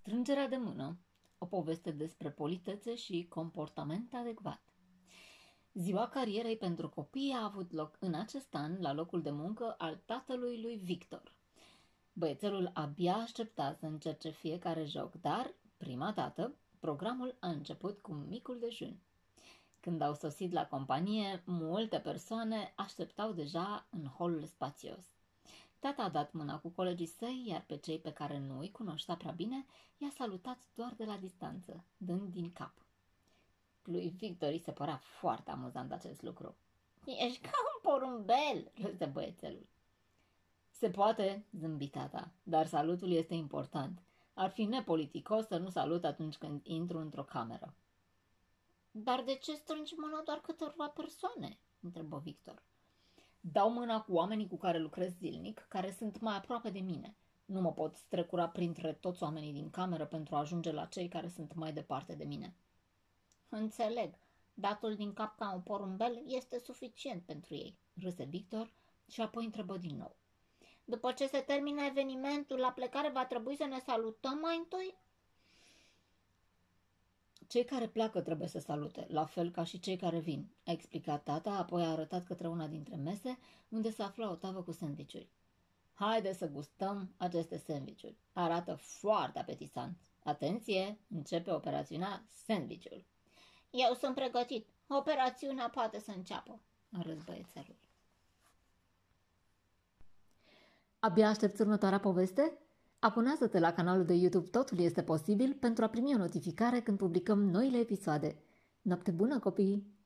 Strângerea de mână, o poveste despre politețe și comportament adecvat. Ziua carierei pentru copii a avut loc în acest an la locul de muncă al tatălui lui Victor. Băiețelul abia aștepta să încerce fiecare joc, dar, prima dată, programul a început cu micul dejun. Când au sosit la companie, multe persoane așteptau deja în holul spațios. Tata a dat mâna cu colegii săi, iar pe cei pe care nu îi cunoștea prea bine, i-a salutat doar de la distanță, dând din cap. Lui Victor se părea foarte amuzant acest lucru. Ești ca un porumbel, râse băiețelul. Se poate, zâmbi tata, dar salutul este important. Ar fi nepoliticos să nu salut atunci când intru într-o cameră. Dar de ce strângi mâna doar câteva persoane? întrebă Victor. Dau mâna cu oamenii cu care lucrez zilnic, care sunt mai aproape de mine. Nu mă pot strecura printre toți oamenii din cameră pentru a ajunge la cei care sunt mai departe de mine. Înțeleg. Datul din cap ca un porumbel este suficient pentru ei, râse Victor și apoi întrebă din nou. După ce se termină evenimentul, la plecare va trebui să ne salutăm mai întâi? Cei care pleacă trebuie să salute, la fel ca și cei care vin, a explicat tata, apoi a arătat către una dintre mese, unde se afla o tavă cu sandvișuri. Haide să gustăm aceste sandvișuri. Arată foarte apetisant. Atenție, începe operațiunea sandvișul. Eu sunt pregătit. Operațiunea poate să înceapă, a râs băiețelul. Abia aștept următoarea poveste? Abonează-te la canalul de YouTube Totul este posibil pentru a primi o notificare când publicăm noile episoade. Noapte bună, copii!